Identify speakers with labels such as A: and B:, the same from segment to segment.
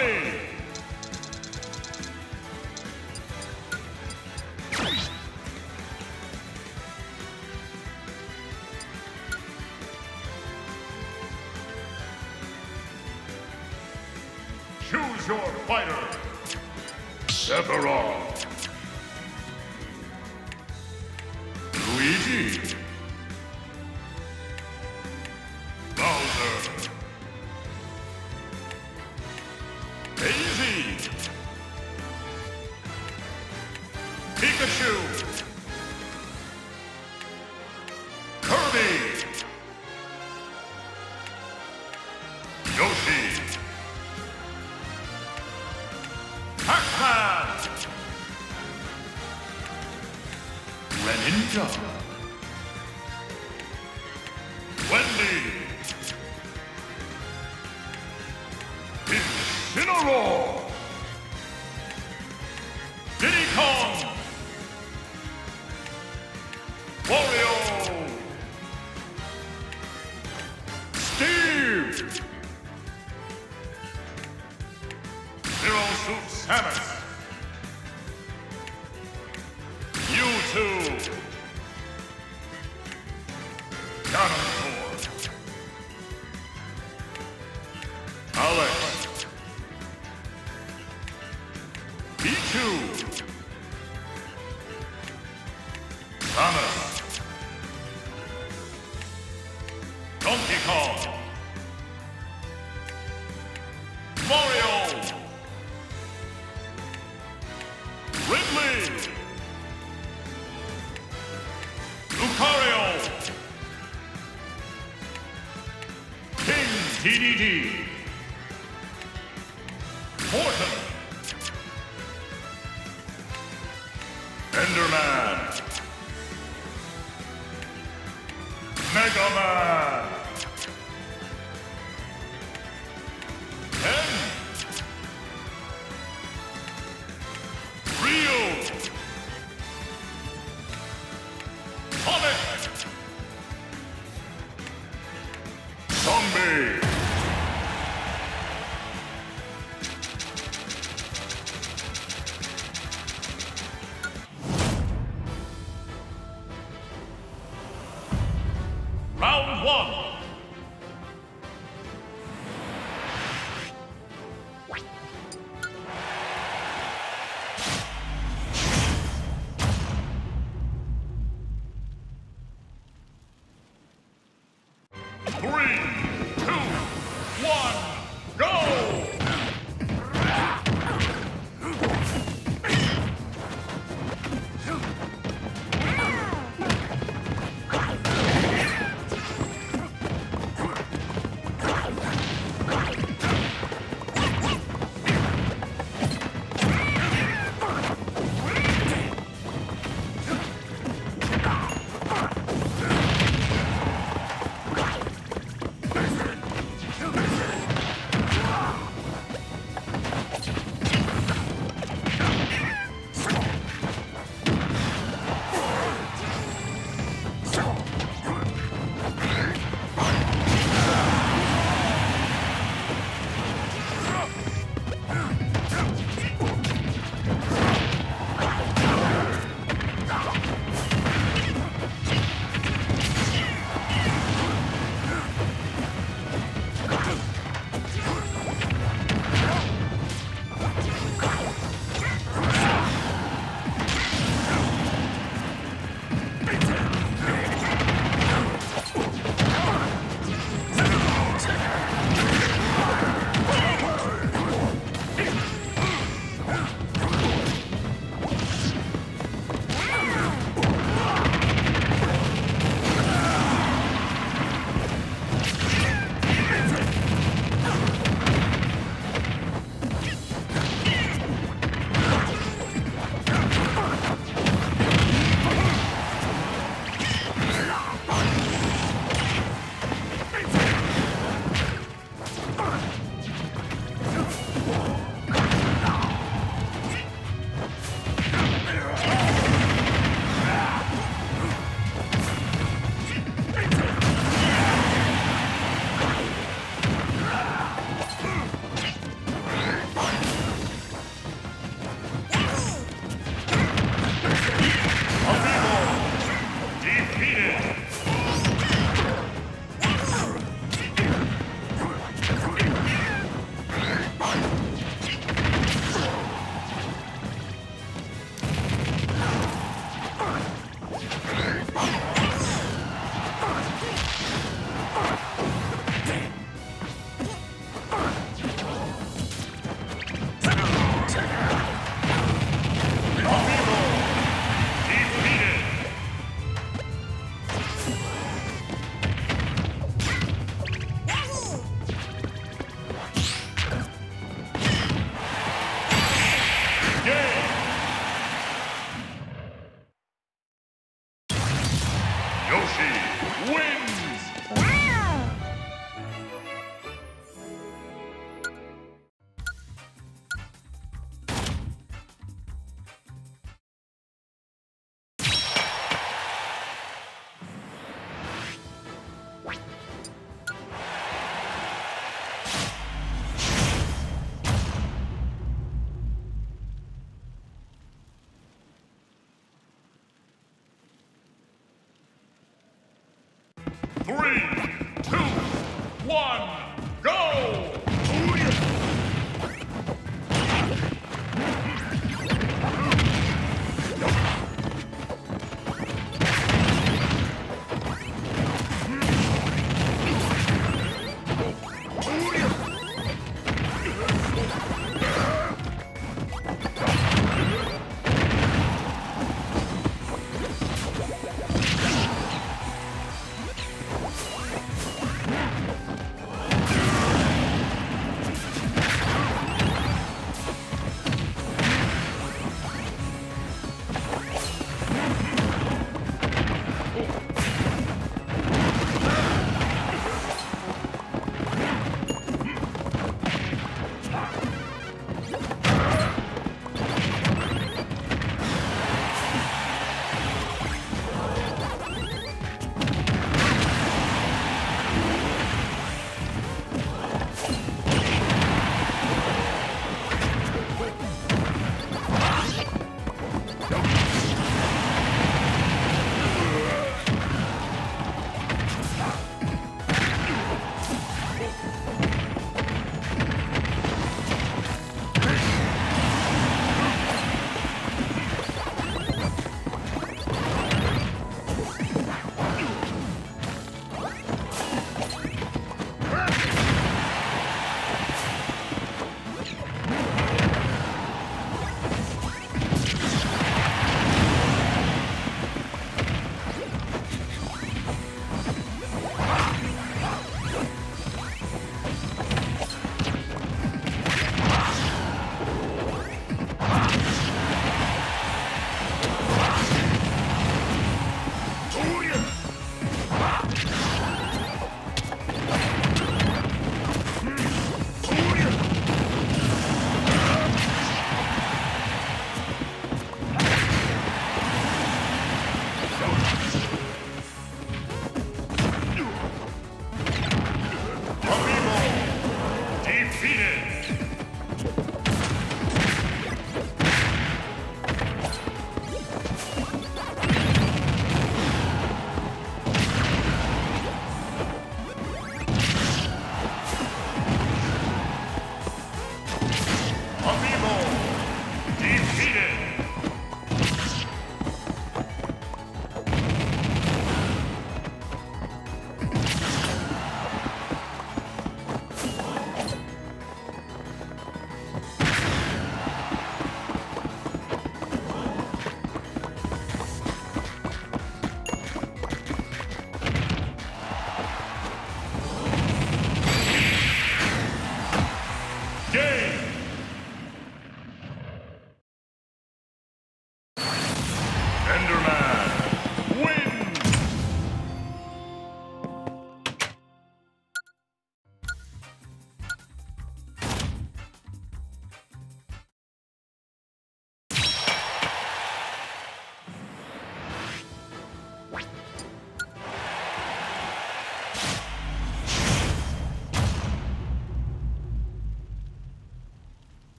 A: Journey! Samus! Donkey Kong!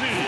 A: Ramsey.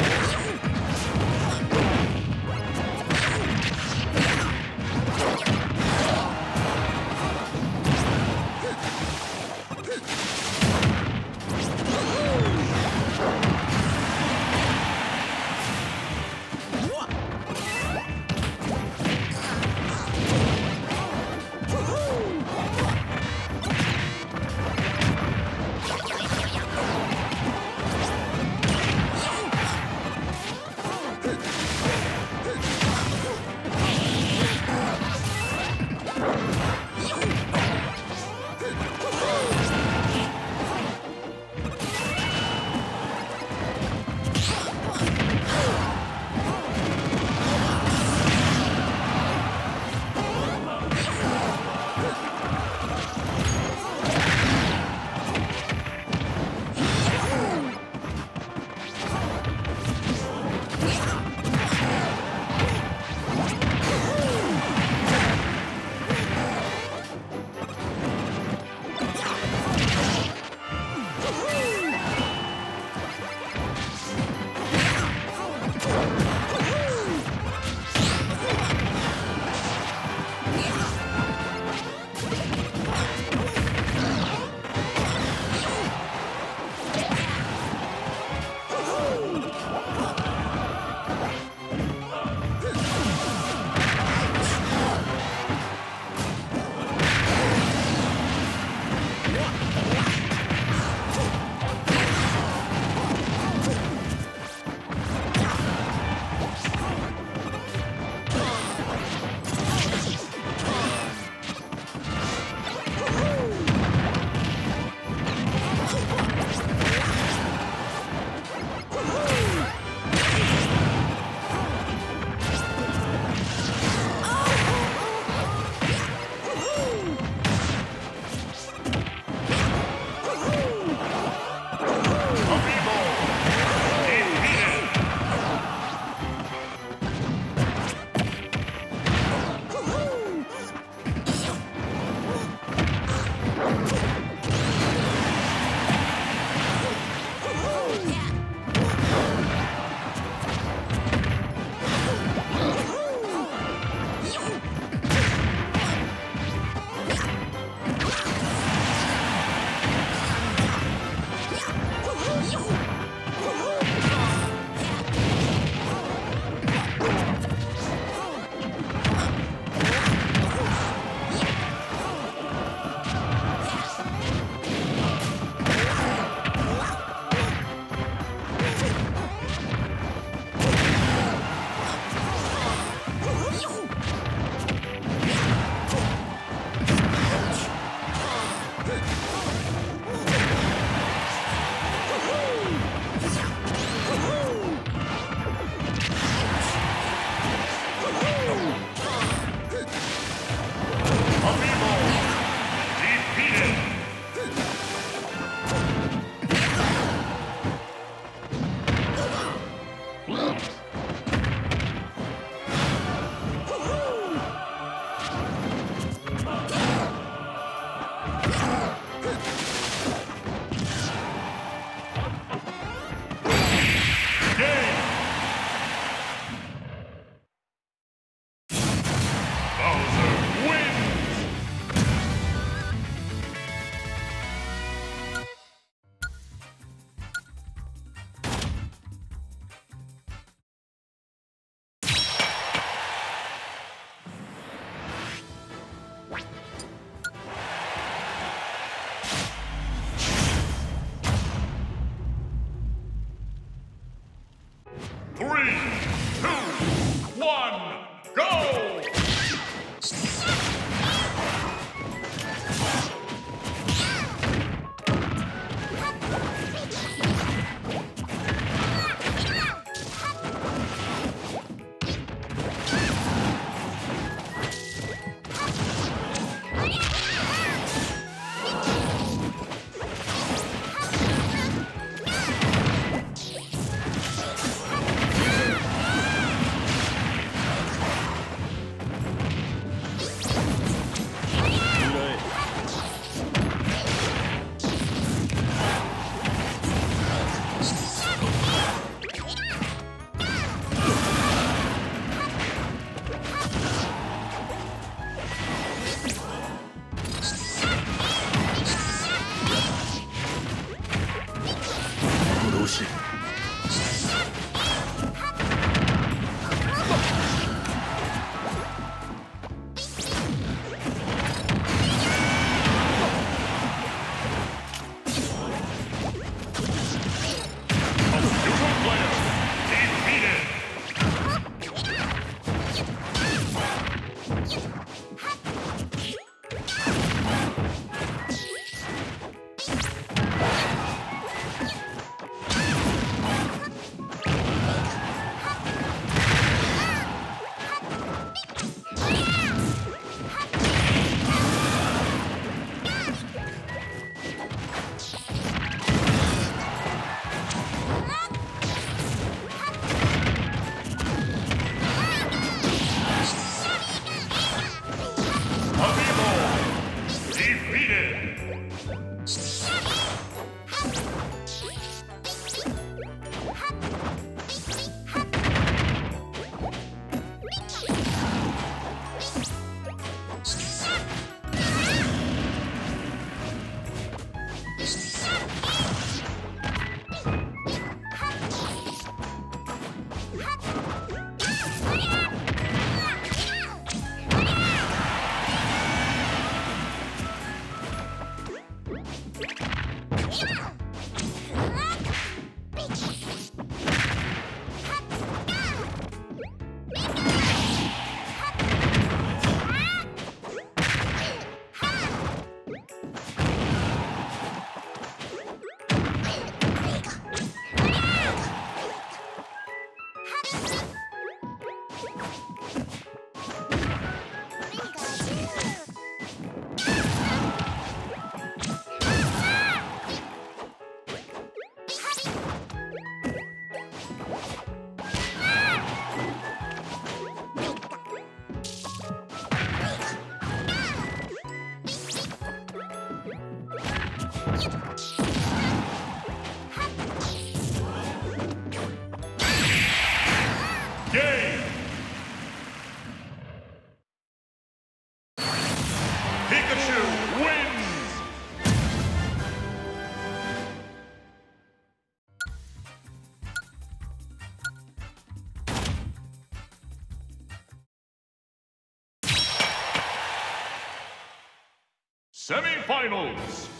A: Semifinals.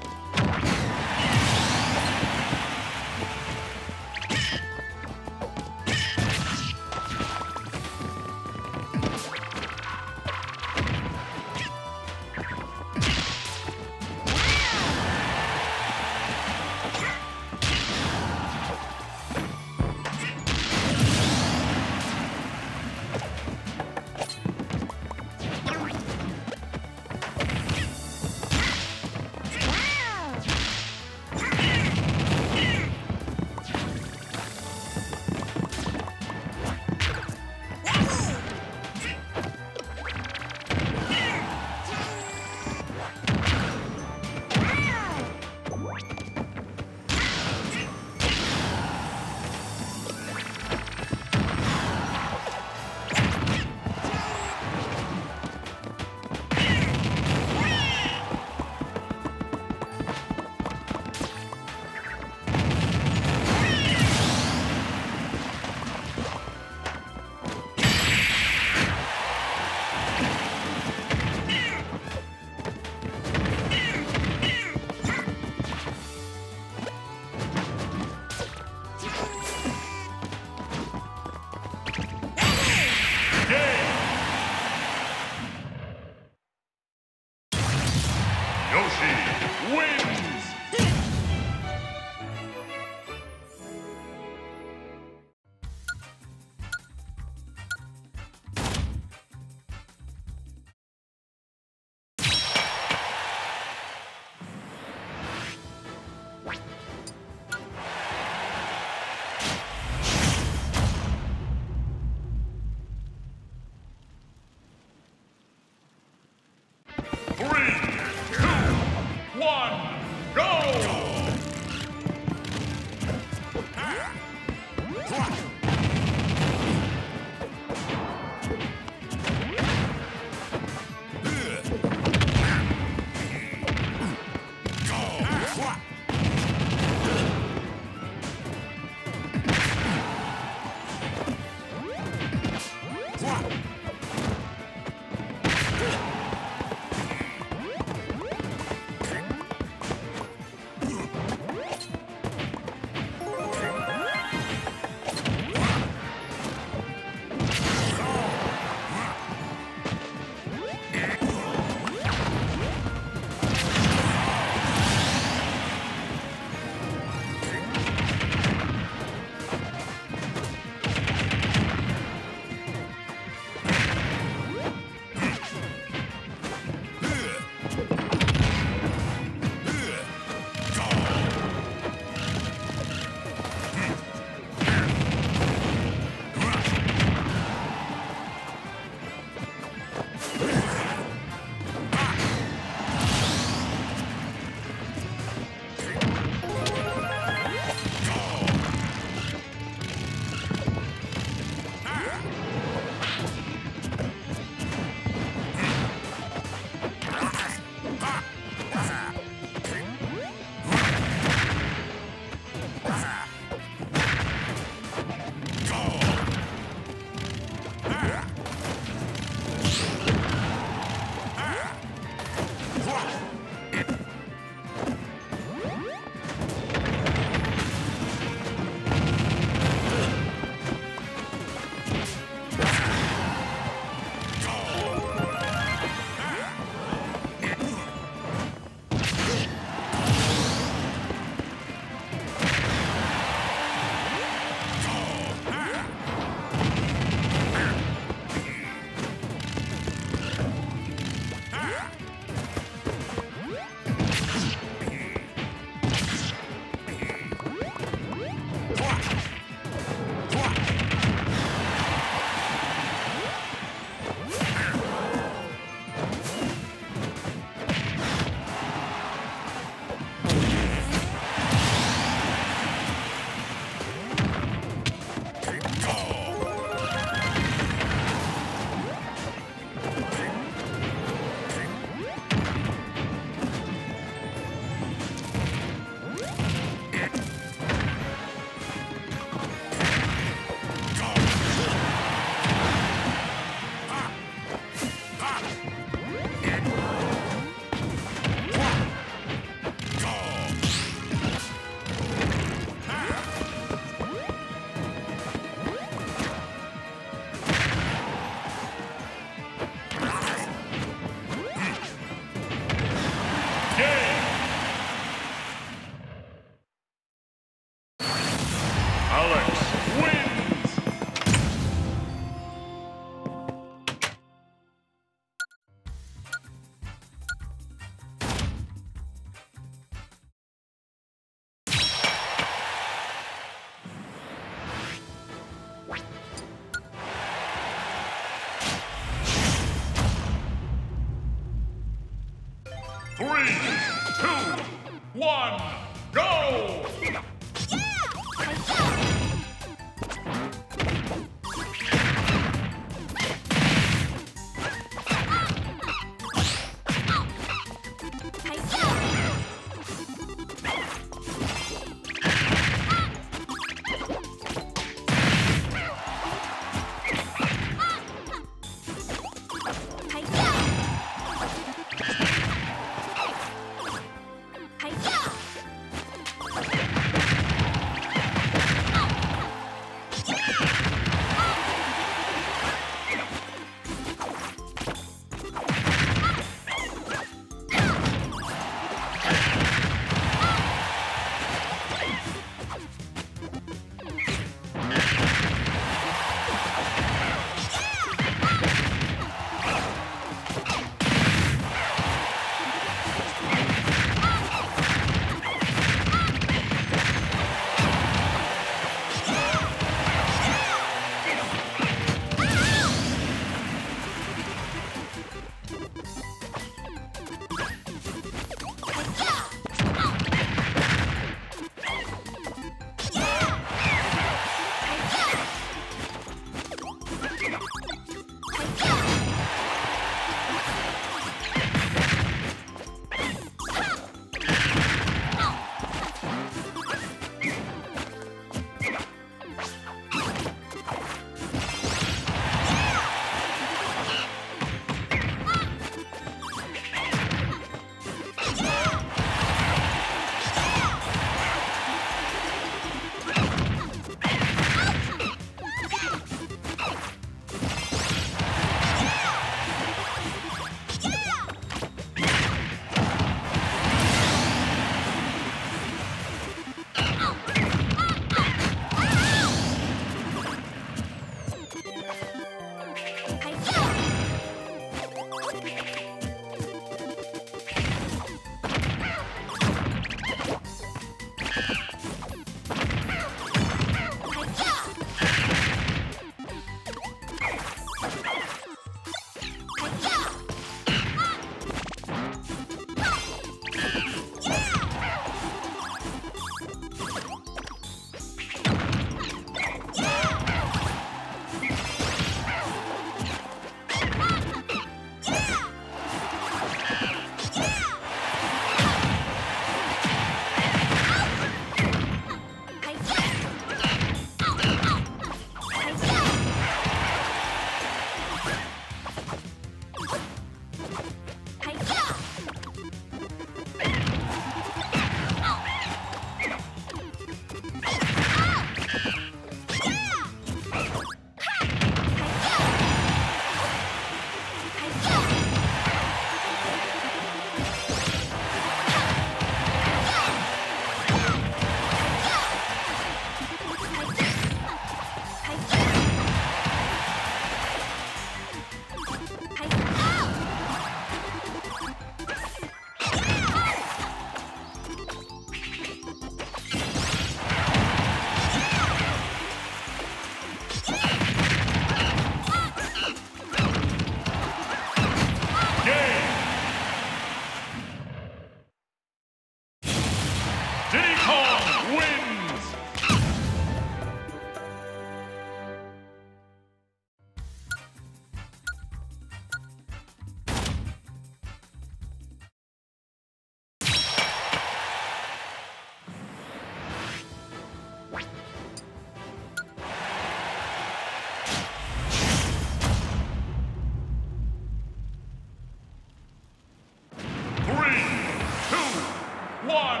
A: one,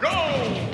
A: go!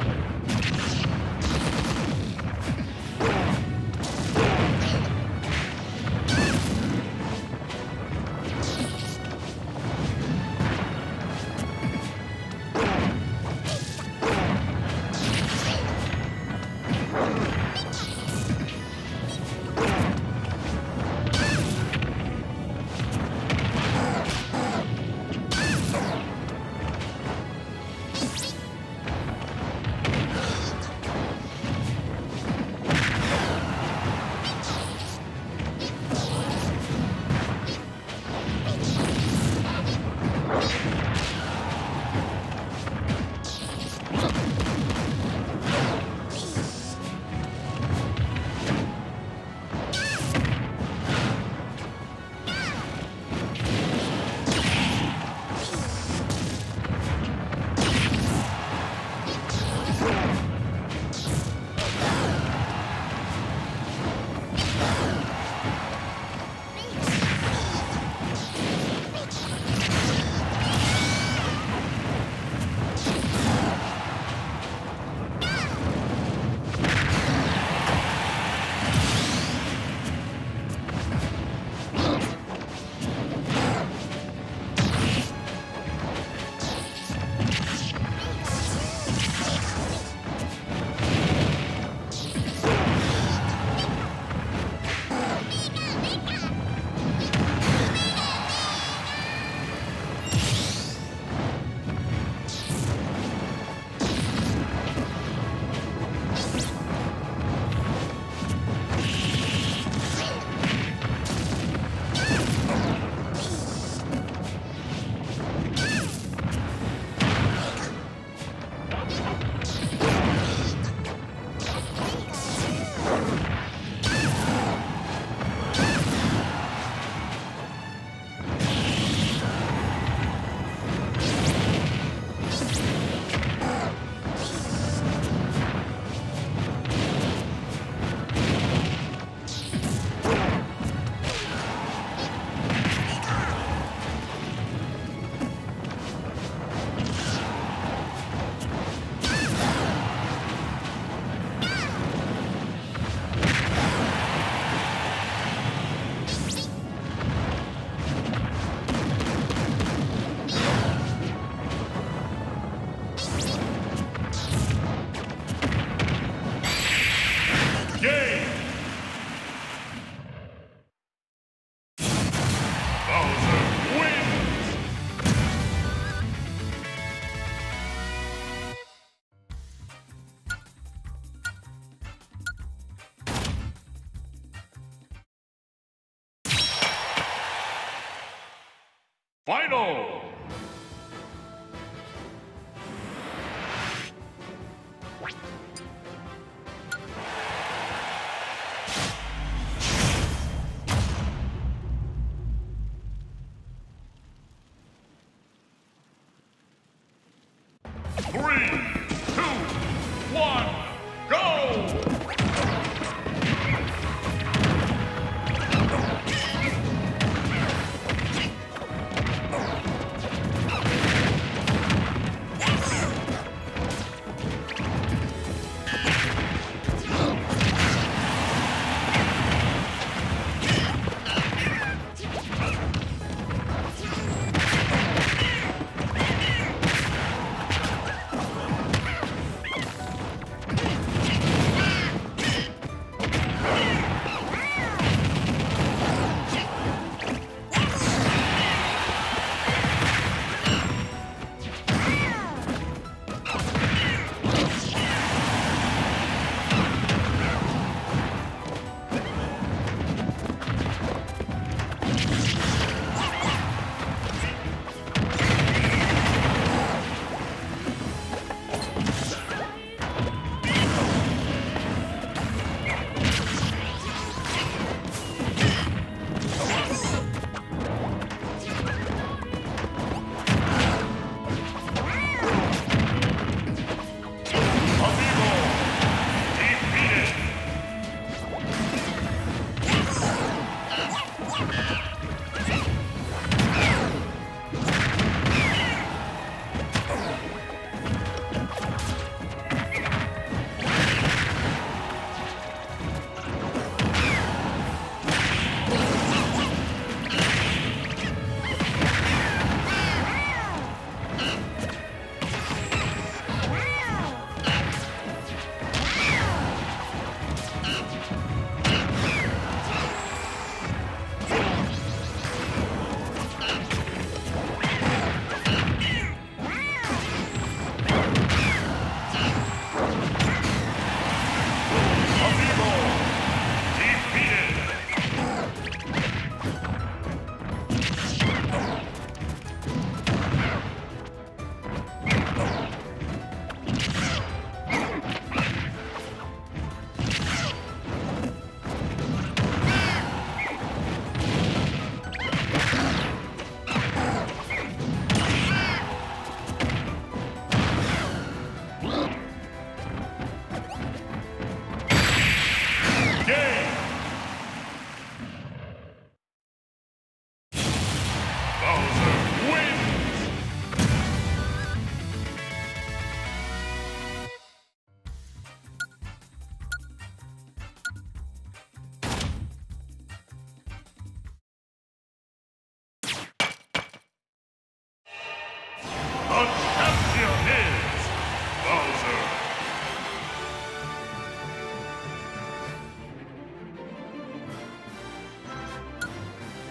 A: Final!